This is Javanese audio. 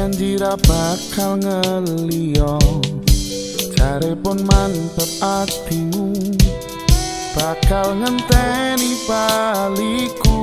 janji ra bakal ngeliyo Cari pun mantep atimu Bakal ngenteni baliku.